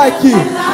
Like.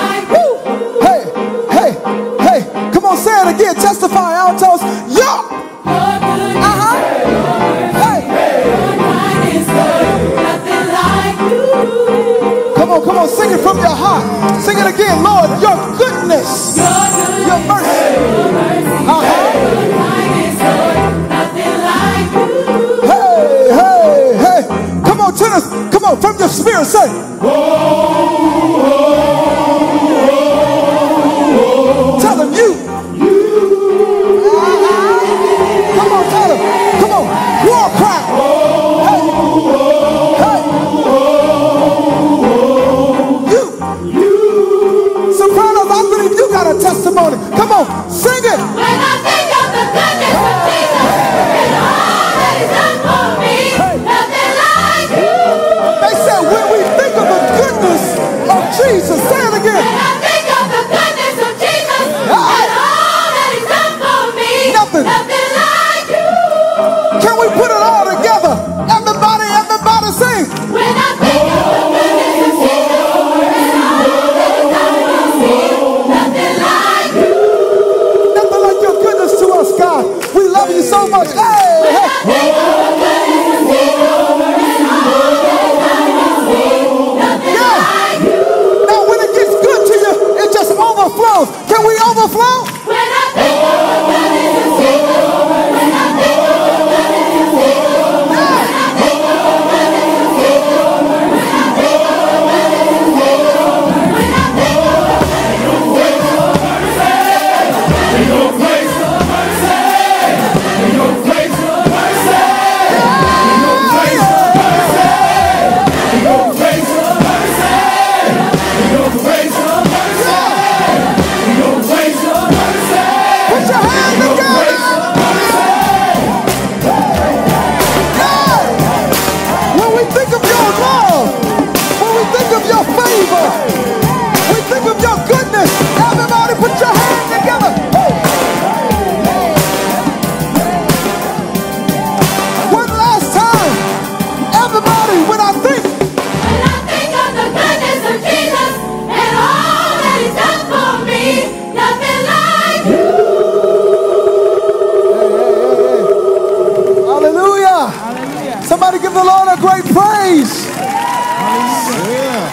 Great praise. Yeah.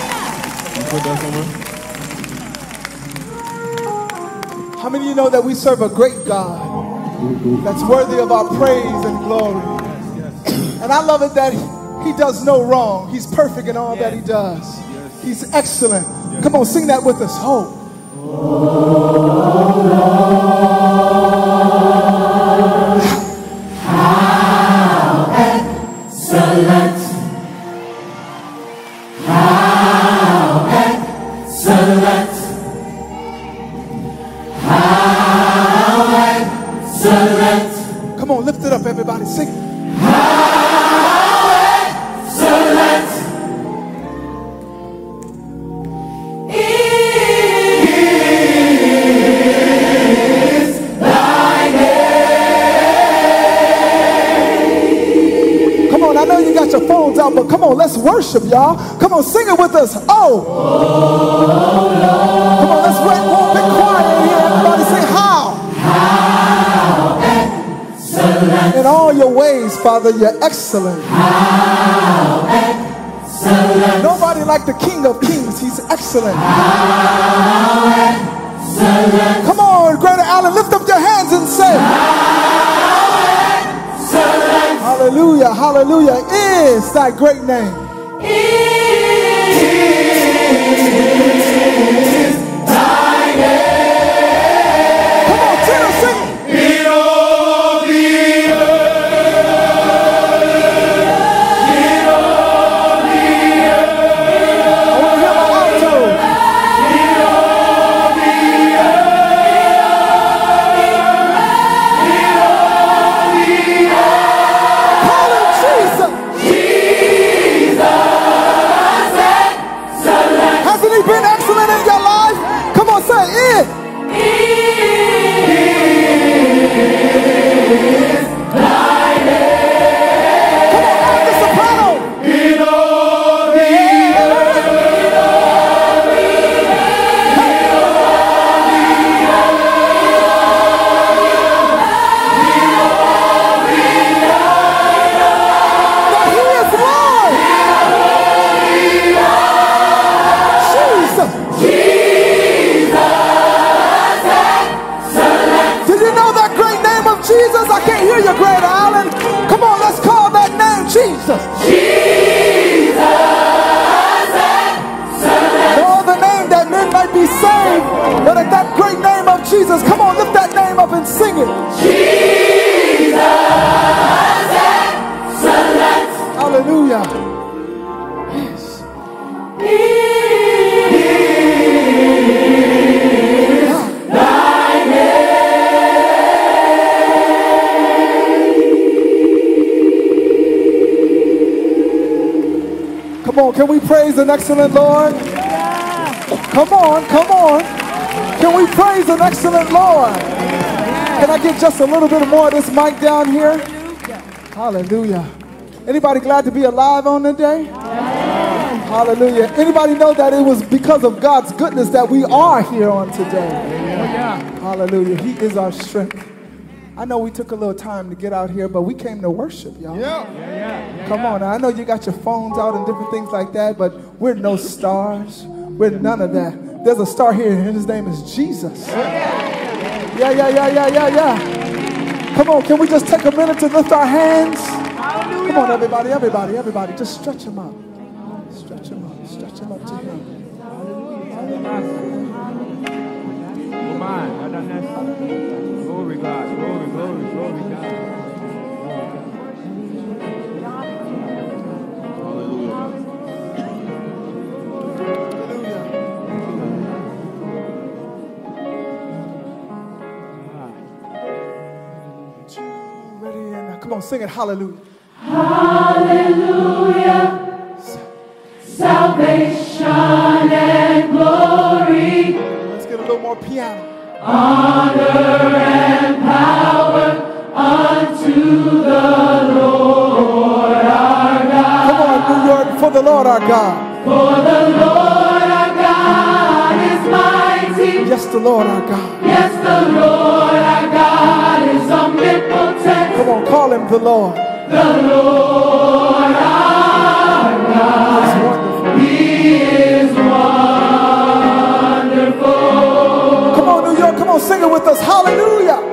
How many of you know that we serve a great God that's worthy of our praise and glory? And I love it that he, he does no wrong. He's perfect in all that he does. He's excellent. Come on, sing that with us. Hope. Oh. Out, but come on, let's worship, y'all. Come on, sing it with us. Oh. Come on, let's wait one bit quiet in here. Everybody say how. How excellent. In all your ways, Father, you're excellent. How excellent. Nobody like the King of Kings. He's excellent. Come on, Greater Allen, lift up your hands and say, Hallelujah, hallelujah is thy great name. Can we praise an excellent Lord? Come on, come on. Can we praise an excellent Lord? Can I get just a little bit more of this mic down here? Hallelujah. Anybody glad to be alive on the day? Hallelujah. Anybody know that it was because of God's goodness that we are here on today? Hallelujah. He is our strength. I know we took a little time to get out here, but we came to worship, y'all. Yeah, yeah, yeah. Come on. I know you got your phones out and different things like that, but we're no stars. We're none of that. There's a star here, and his name is Jesus. Yeah, yeah, yeah, yeah, yeah, yeah. Come on, can we just take a minute to lift our hands? Come on, everybody, everybody, everybody. Just stretch them out. Stretch them out. Stretch them up to him. My, I done that. Glory God, glory, glory, glory God. Ready come on, sing it. Hallelujah. Hallelujah. Salvation and glory, Let's get a little more piano. Come on, New York, for the Lord our God. for the Lord our God is mighty. Yes, the Lord our God. Yes, the Lord our God is omnipotent. Come on, call him the Lord. The Lord our wonderful. He is sing it with us. Hallelujah. Hallelujah.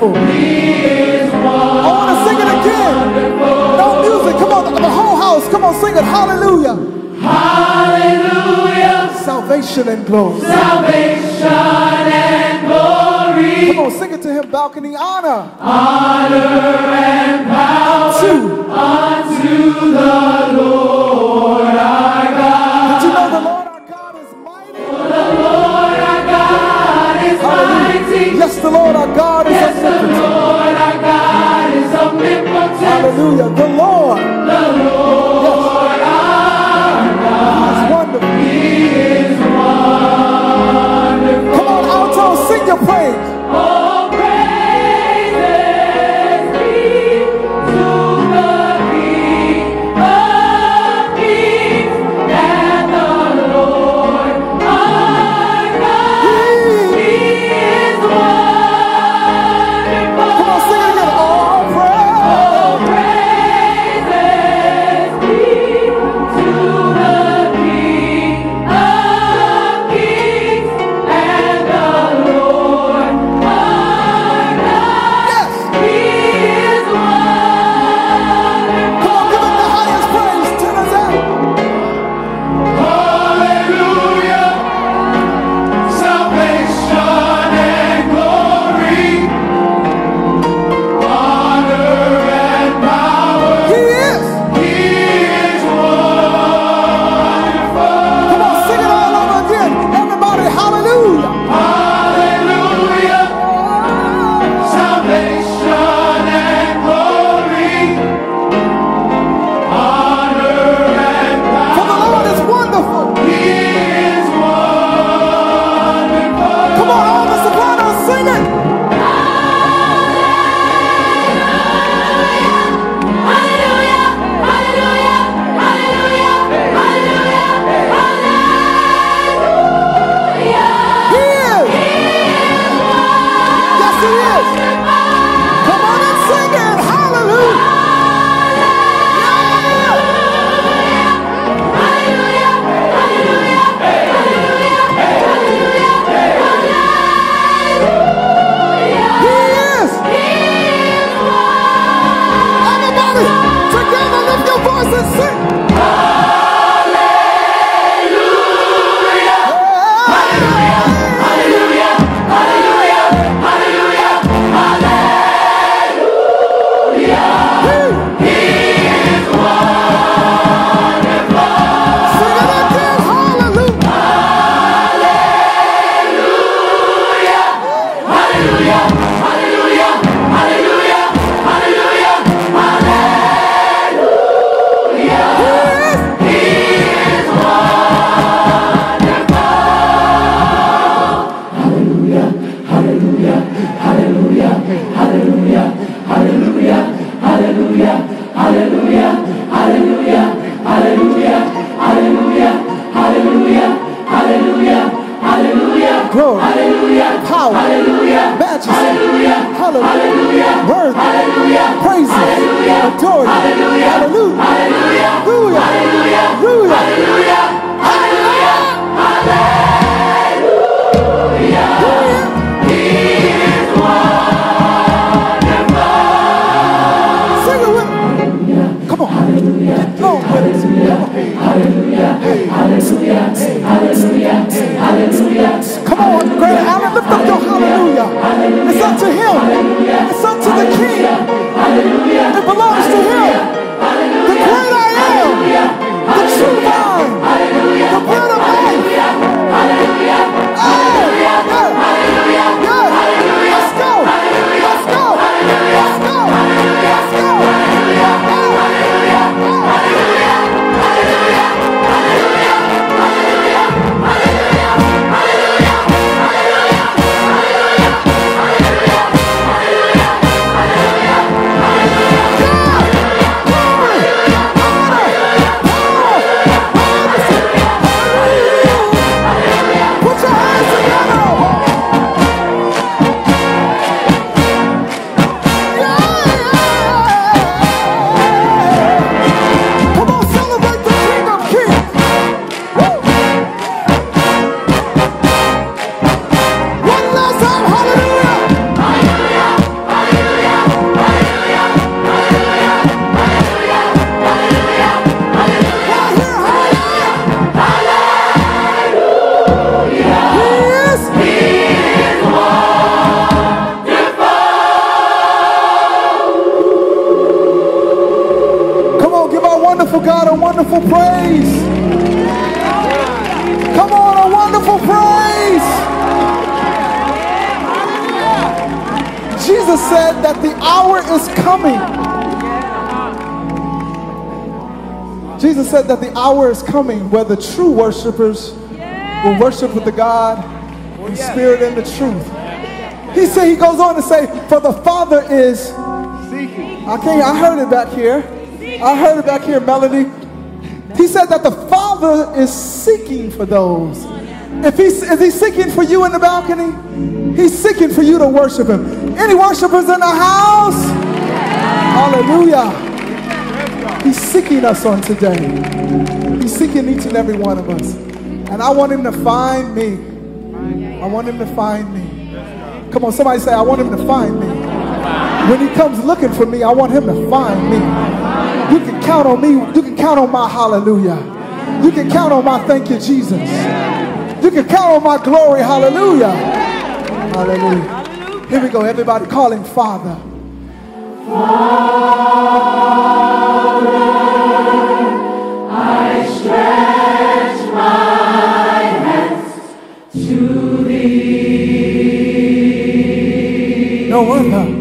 wonderful. I want to sing it again. No music. Come on, the whole house. Come on, sing it. Hallelujah. Hallelujah. Salvation and glory. Salvation and glory. Come on, sing it to him. Balcony honor. Honor and power. To. Unto the Lord our God. Did you know the Lord our God is mighty? For the Lord our God is mighty. Yes, the Lord our God. Hallelujah. The Lord. Said that the hour is coming where the true worshipers will worship with the God in spirit and the truth. He said, he goes on to say, for the Father is seeking. I can't, I heard it back here. I heard it back here, Melody. He said that the Father is seeking for those. If he's, is he seeking for you in the balcony? He's seeking for you to worship him. Any worshipers in the house? Hallelujah. He's seeking us on today. He's seeking each and every one of us. And I want him to find me. I want him to find me. Come on, somebody say, I want him to find me. When he comes looking for me, I want him to find me. You can count on me. You can count on my hallelujah. You can count on my thank you, Jesus. You can count on my glory, hallelujah. Hallelujah. Here we go, everybody calling Father. I No other.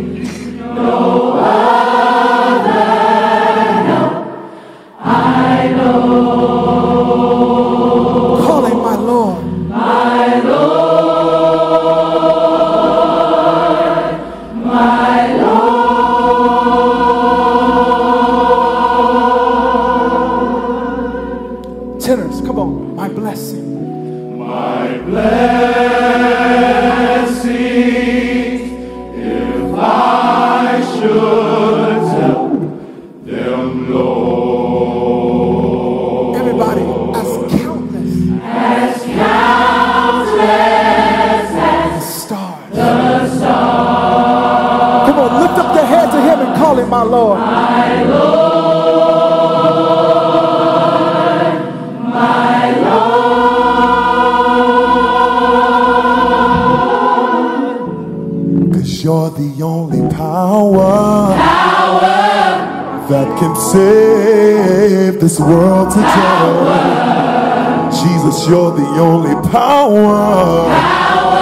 Save this world today. Power. Jesus, you're the only power, power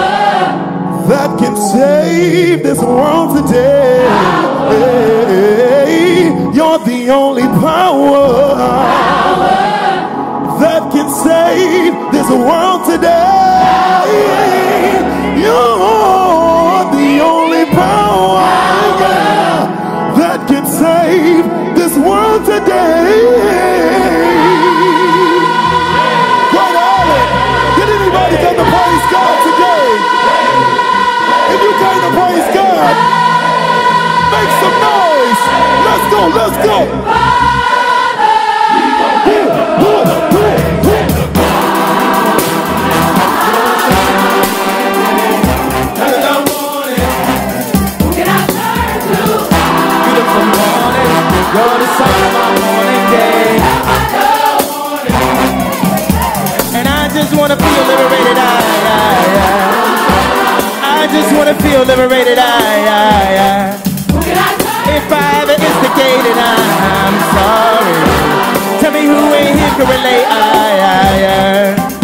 that can save this world today. You're the only power, that can save this world today. You're world today. Quite honest. Did anybody come to praise God today? If you came to praise God, make some noise. Let's go, let's go. You're the sun of my morning day. And I just wanna feel liberated. I, I, I. I just wanna feel liberated. I, I, I. If I ever instigated, I'm sorry. Tell me who ain't here can relate. I, I. I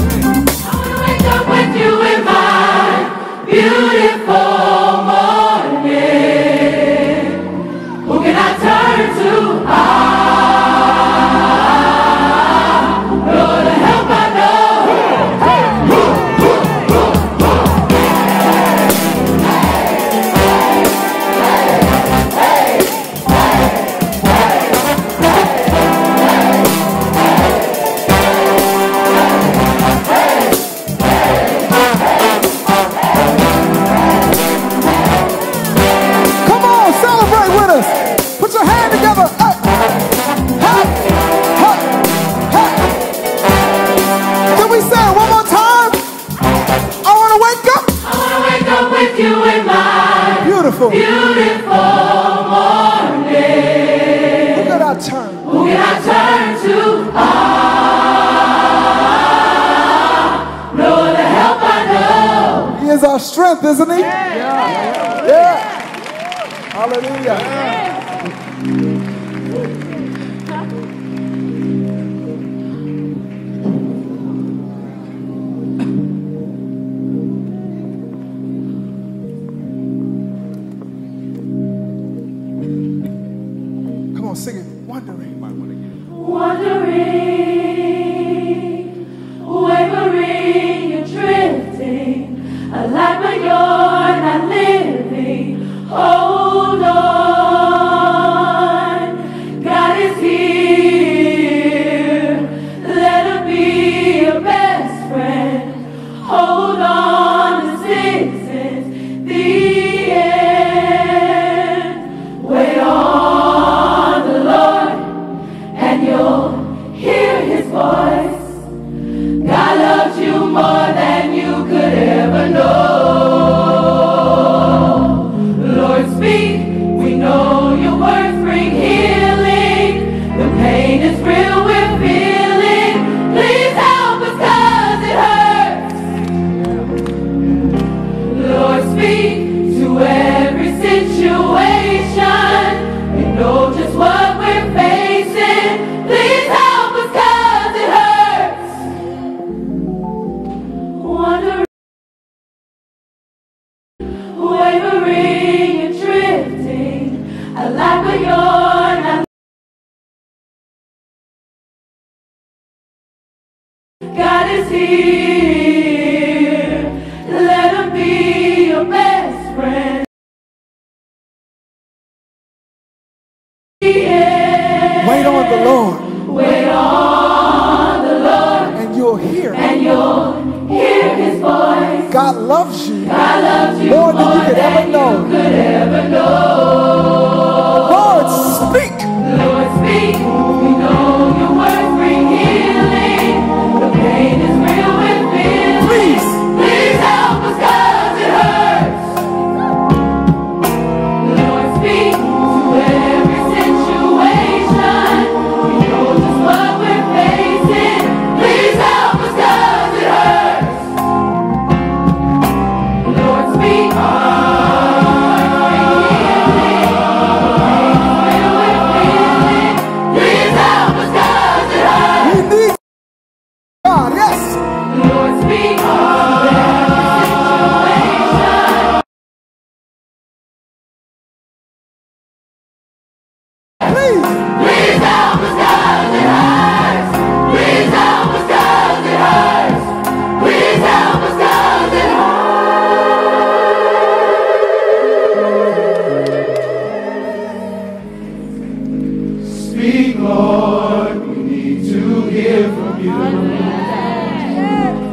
speak, Lord. We need to hear from you.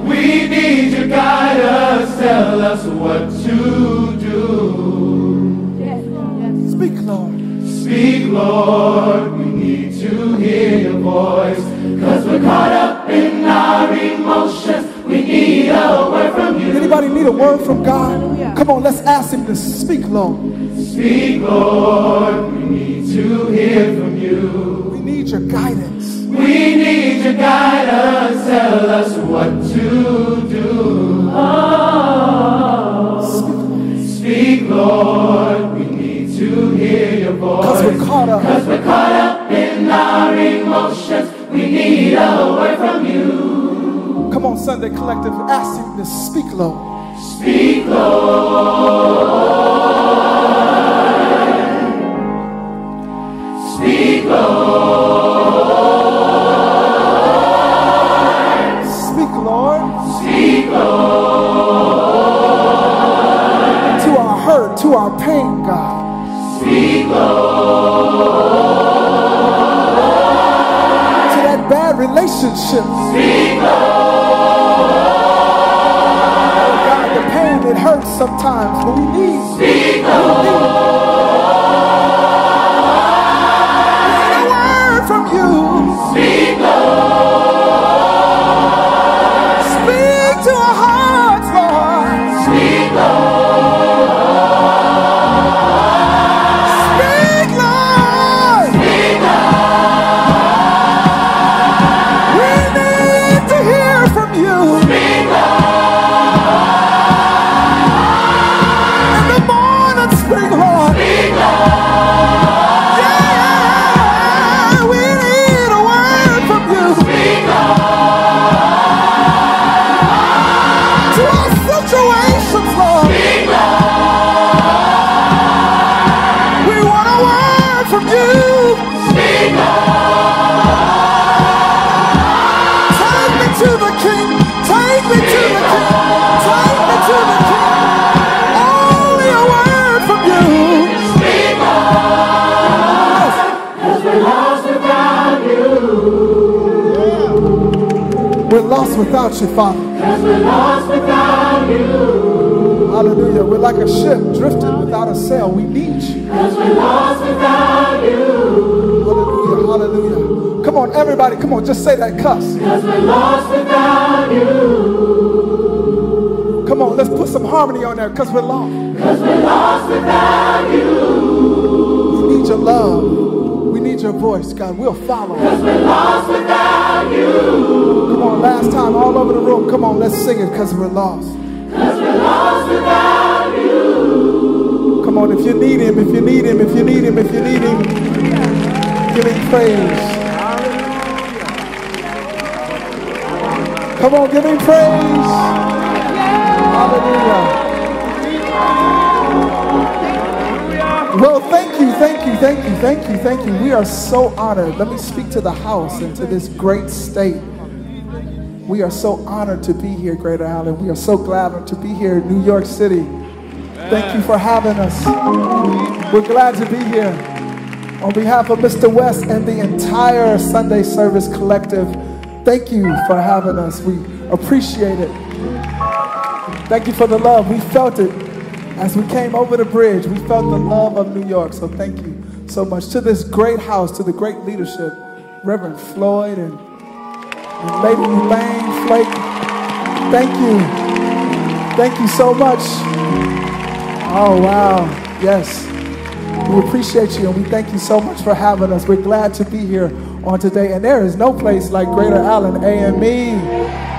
We need to guide us, tell us what to do. Yes, Lord. Speak, Lord. Speak, Lord. We need to hear your voice. Cause we're caught up in our emotions. We need a word from you. Anybody need a word from God? Come on, let's ask him to speak, Lord. Speak, Lord. We need to hear from you. We need your guidance. We need your guidance. Tell us what to do. Oh, speak, Lord. We need to hear your voice. Cause we're caught up. Cause we're caught up in our emotions. We need a word from you. Come on, Sunday Collective. Ask him to speak, Lord. Speak, Lord. Father. Cause we're lost without you. Hallelujah. We're like a ship drifting without a sail. We need you. Cause we're lost without you. Hallelujah. Hallelujah. Come on, everybody. Come on, just say that cuss. Cause we're lost without you. Come on, let's put some harmony on there because we're lost. Cause we're lost without you. We need your love. Your voice, God. We'll follow. Cause we're lost without you. Come on, last time, all over the room. Come on, let's sing it because we're lost. Cause we're lost without you. Come on, if you need him, if you need him, if you need him, if you need him, give him praise. Come on, give him praise. Hallelujah. You, thank you, thank you, thank you, thank you. We are so honored. Let me speak to the house and to this great state. We are so honored to be here, Greater Allen. We are so glad to be here in New York City. Thank you for having us. We're glad to be here. On behalf of Mr. West and the entire Sunday Service Collective, thank you for having us. We appreciate it. Thank you for the love. We felt it as we came over the bridge. We felt the love of New York. So thank you so much to this great house, to the great leadership, Reverend Floyd and, and Lady Elaine Flake. Thank you. Thank you so much. Oh, wow. Yes. We appreciate you and we thank you so much for having us. We're glad to be here on today. And there is no place like Greater Allen AME.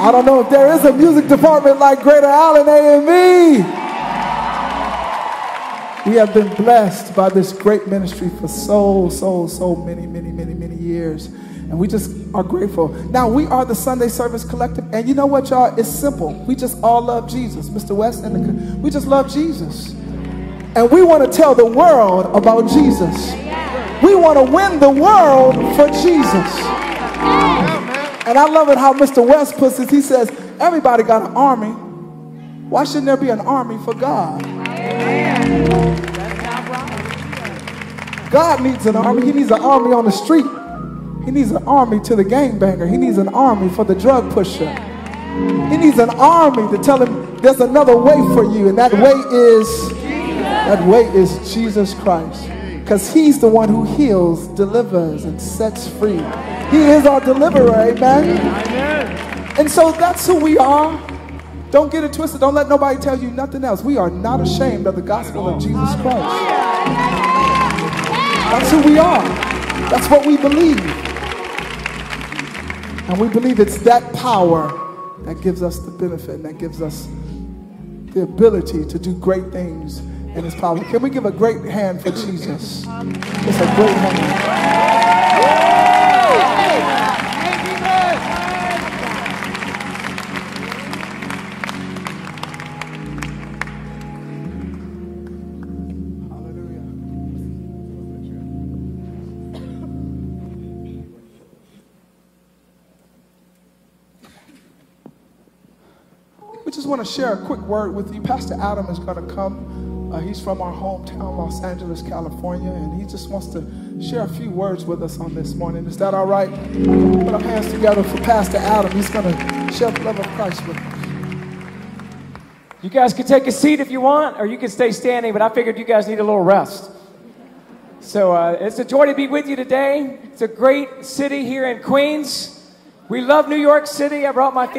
I don't know if there is a music department like Greater Allen AME. We have been blessed by this great ministry for so, so, so many, many, many, many years. And we just are grateful. Now, we are the Sunday Service Collective. And you know what, y'all? It's simple. We just all love Jesus. Mr. West and the, we just love Jesus. And we want to tell the world about Jesus. We want to win the world for Jesus. And I love it how Mr. West puts it. He says, everybody got an army. Why shouldn't there be an army for God? God needs an army. He needs an army on the street. He needs an army to the gangbanger. He needs an army for the drug pusher. He needs an army to tell him there's another way for you. And that way is that way is Jesus Christ. Because he's the one who heals, delivers, and sets free. He is our deliverer, amen? amen? And so that's who we are. Don't get it twisted. Don't let nobody tell you nothing else. We are not ashamed of the gospel of Jesus Christ. That's who we are. That's what we believe. And we believe it's that power that gives us the benefit and that gives us the ability to do great things in his power. Can we give a great hand for Jesus? It's a great hand. We just want to share a quick word with you. Pastor Adam is going to come. Uh, he's from our hometown, Los Angeles, California, and he just wants to share a few words with us on this morning. Is that all right? Put our hands together for Pastor Adam. He's going to share the love of Christ with us. You guys can take a seat if you want, or you can stay standing, but I figured you guys need a little rest. So uh, it's a joy to be with you today. It's a great city here in Queens. We love New York City. I brought my family.